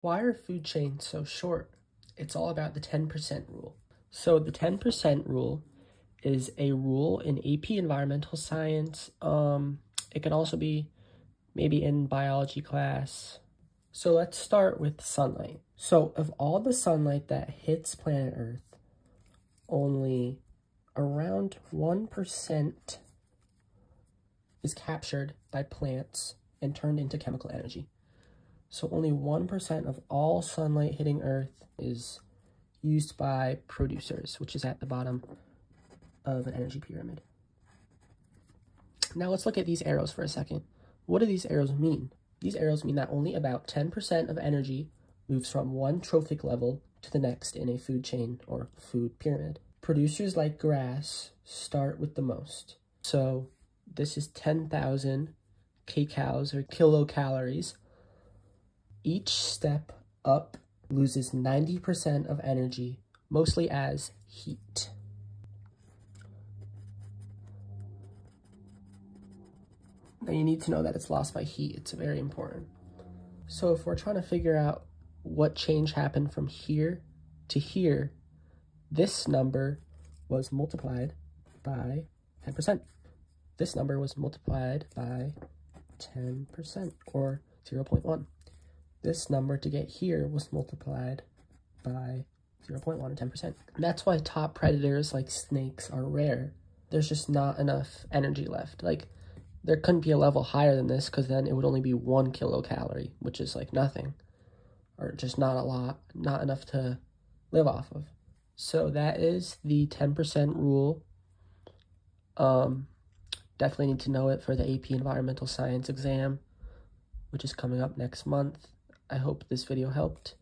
Why are food chains so short? It's all about the 10% rule. So the 10% rule is a rule in AP environmental science. Um, it can also be maybe in biology class. So let's start with sunlight. So of all the sunlight that hits planet Earth, only around 1% is captured by plants and turned into chemical energy. So only 1% of all sunlight hitting Earth is used by producers, which is at the bottom of an energy pyramid. Now let's look at these arrows for a second. What do these arrows mean? These arrows mean that only about 10% of energy moves from one trophic level to the next in a food chain or food pyramid. Producers like grass start with the most. So this is 10,000 kcals or kilocalories. Each step up loses 90% of energy, mostly as heat. Now you need to know that it's lost by heat. It's very important. So if we're trying to figure out what change happened from here to here, this number was multiplied by 10%. This number was multiplied by 10% or 0 0.1. This number to get here was multiplied by 0.1 or 10%. That's why top predators like snakes are rare. There's just not enough energy left. Like, there couldn't be a level higher than this because then it would only be one kilocalorie, which is like nothing. Or just not a lot, not enough to live off of. So that is the 10% rule. Um, definitely need to know it for the AP Environmental Science exam, which is coming up next month. I hope this video helped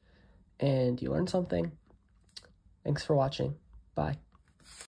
and you learned something. Thanks for watching. Bye.